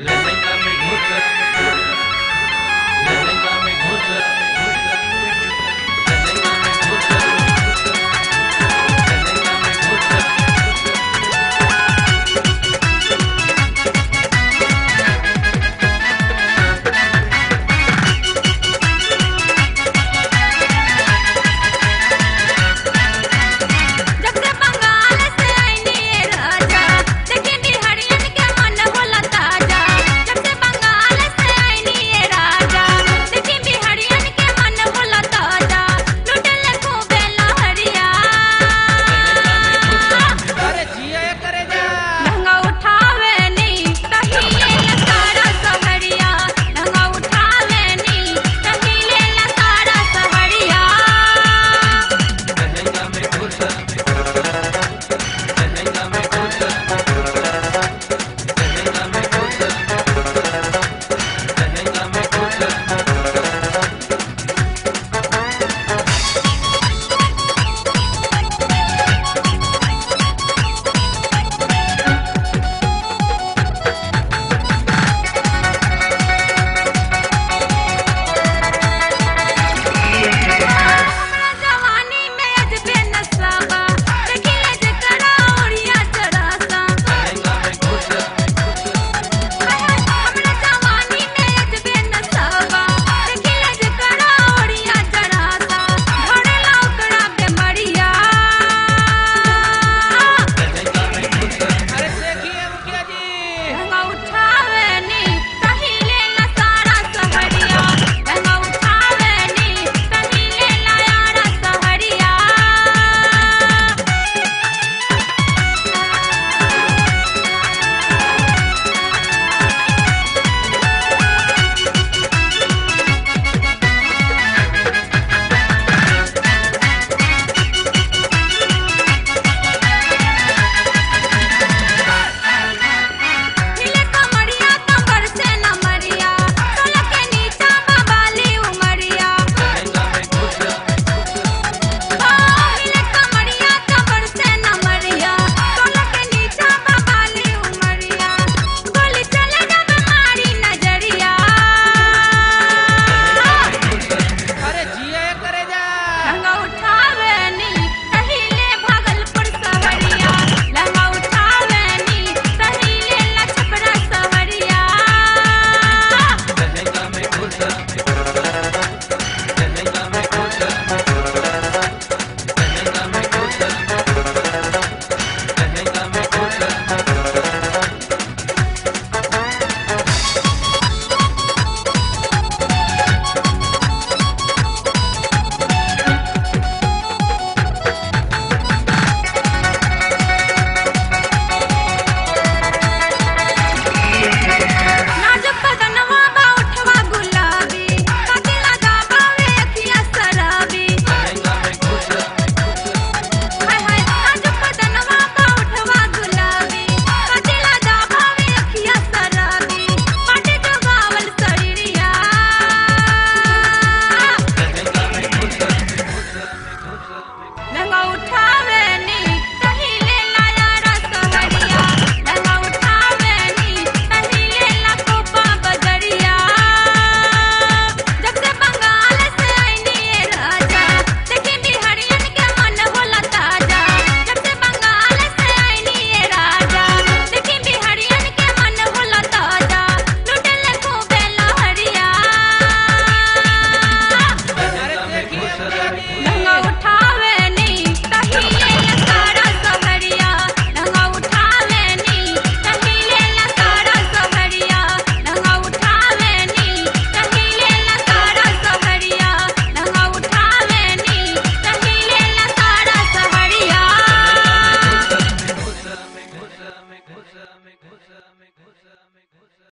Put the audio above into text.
Resigname gusta, resigname gusta.